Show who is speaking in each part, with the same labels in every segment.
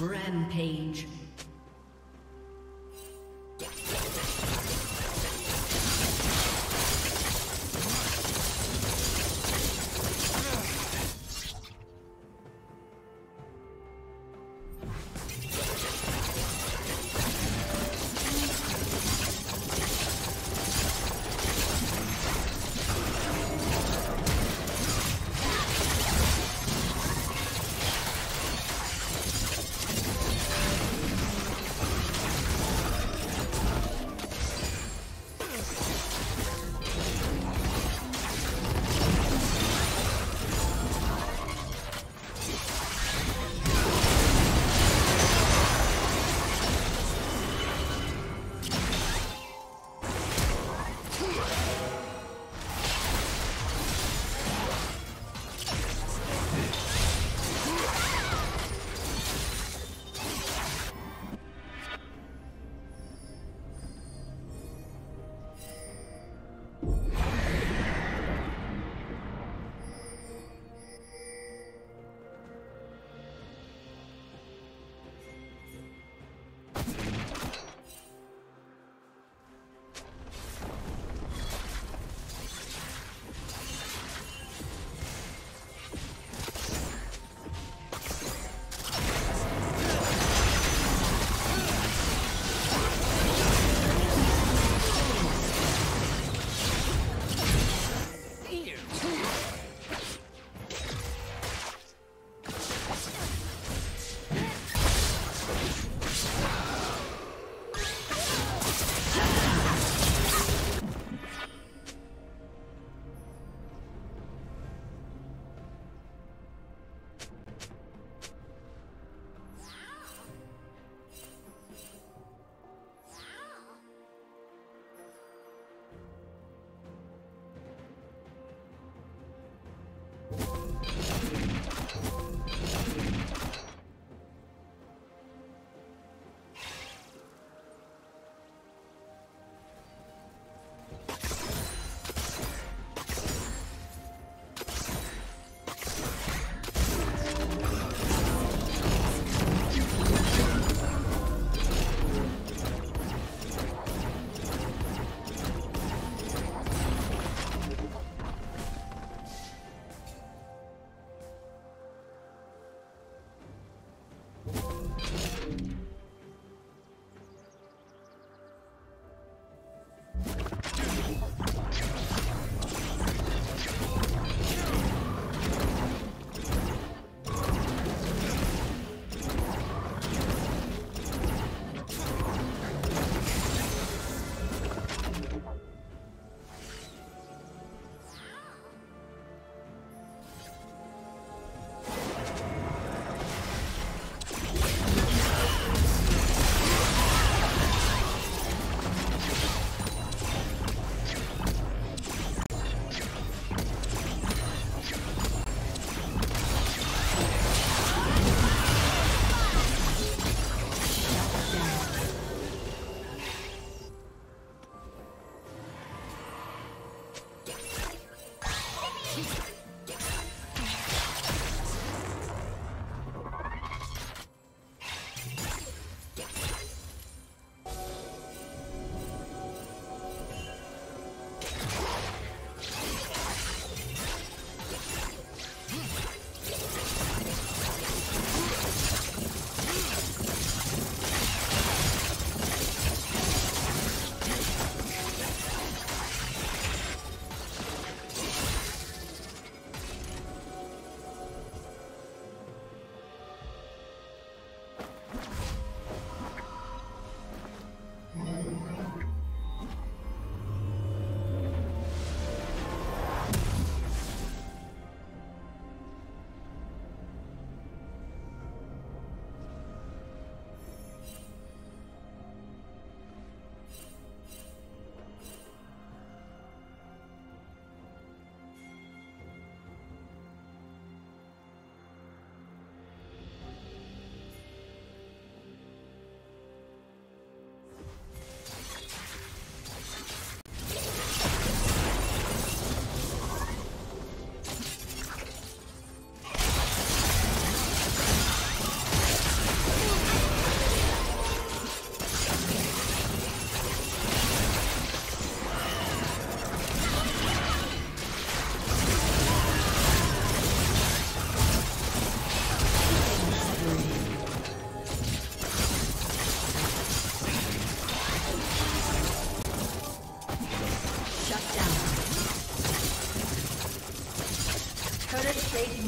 Speaker 1: Rampage.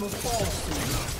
Speaker 2: Will fall soon.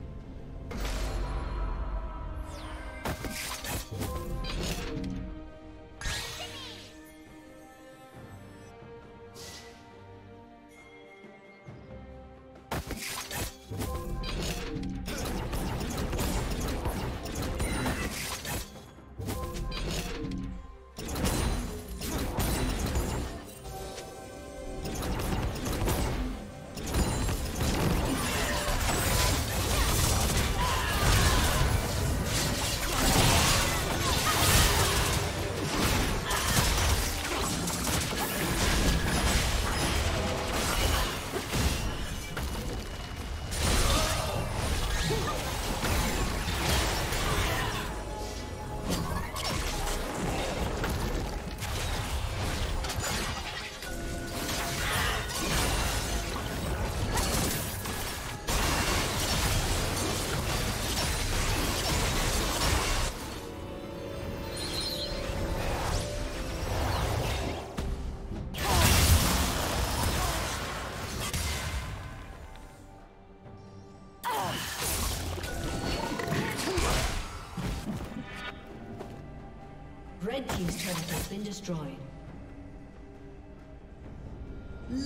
Speaker 2: Destroyed.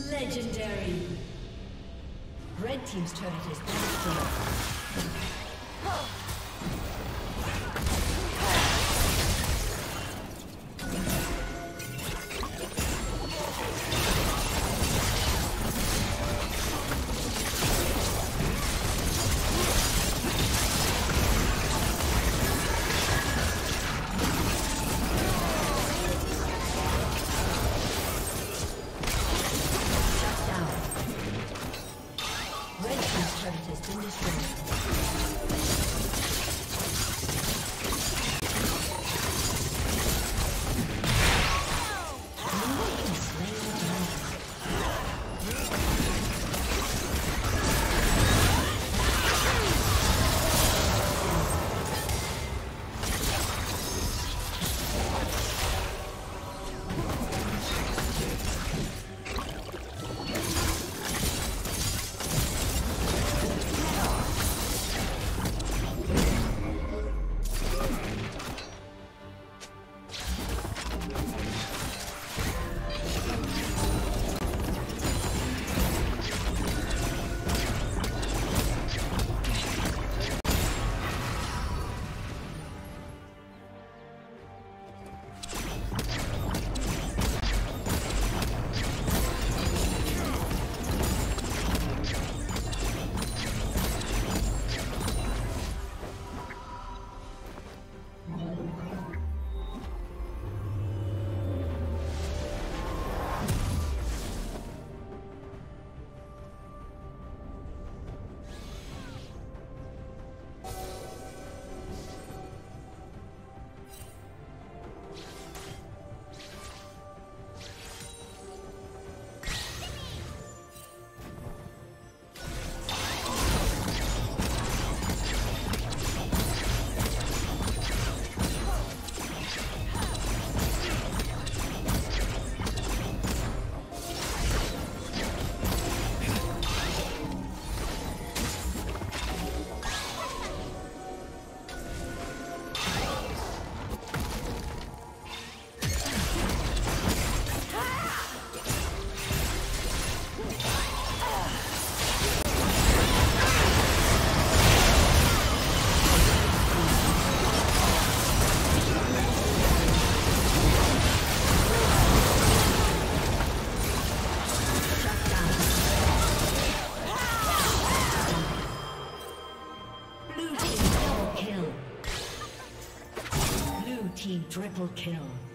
Speaker 2: Legendary. Red Team's turret been destroyed. Triple kill.